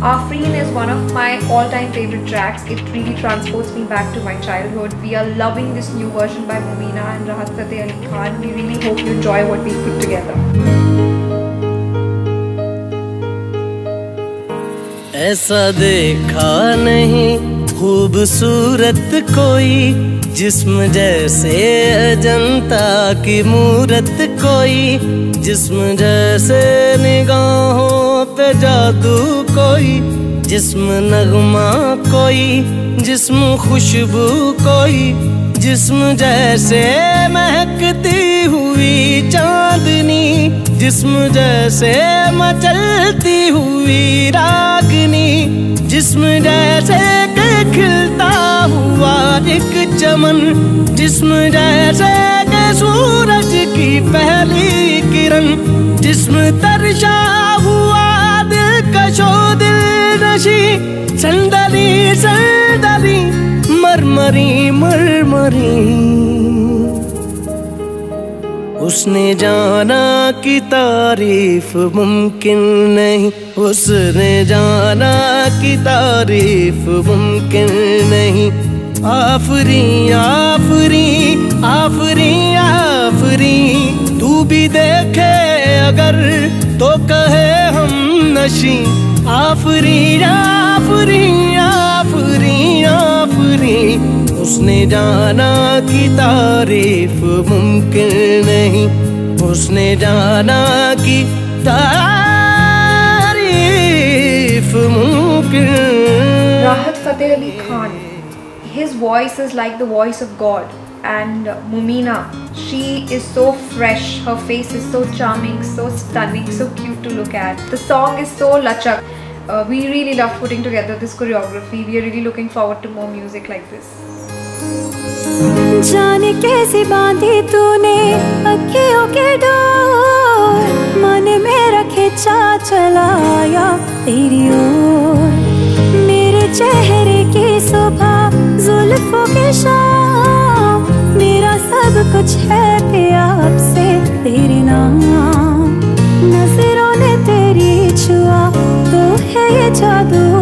Afreen is one of my all-time favorite tracks. It really transports me back to my childhood. We are loving this new version by Mumina and Rahat Fateh Ali Khan. We really hope you enjoy what we put together. ऐसा देखा नहीं खूबसूरत कोई जिस्म जैसे अजंता की मूरत कोई जिस्म जैसे निगाहों पे जादू कोई, जिस्म नगमा कोई, जिस्म खुशबू कोई, जिस्म जैसे महकती हुई चांदनी, जिस्म जैसे मचलती हुई रागनी, जिस्म जैसे खिलता हुआ एक चमन, जिस्म जैसे सूरज की पहली किरण, जिस्म तरशा संदली संदली मरमरी मरमरी। उसने जाना कि तारीफ़ मुमकिन नहीं। उसने जाना कि तारीफ़ मुमकिन नहीं। आफरी आफरी आफरी आफरी। तू भी देखे अगर तो कहे हम नशी। आफरी आफरी। आफरी उसने जाना कि तारीफ़ मुमकिन नहीं उसने जाना कि तारीफ़ मुमकिन Rahat Fateh Ali Khan. His voice is like the voice of God. And Mumina, she is so fresh. Her face is so charming, so stunning, so cute to look at. The song is so lachak. Uh, we really love putting together this choreography. We are really looking forward to more music like this. जाने कैसी बांधी तूने अखियों के door मन मेरा खिंचा चलाया तेरी ओर मेरे चेहरे की सुबह जुल्फों के शाम मेरा सब कुछ है each other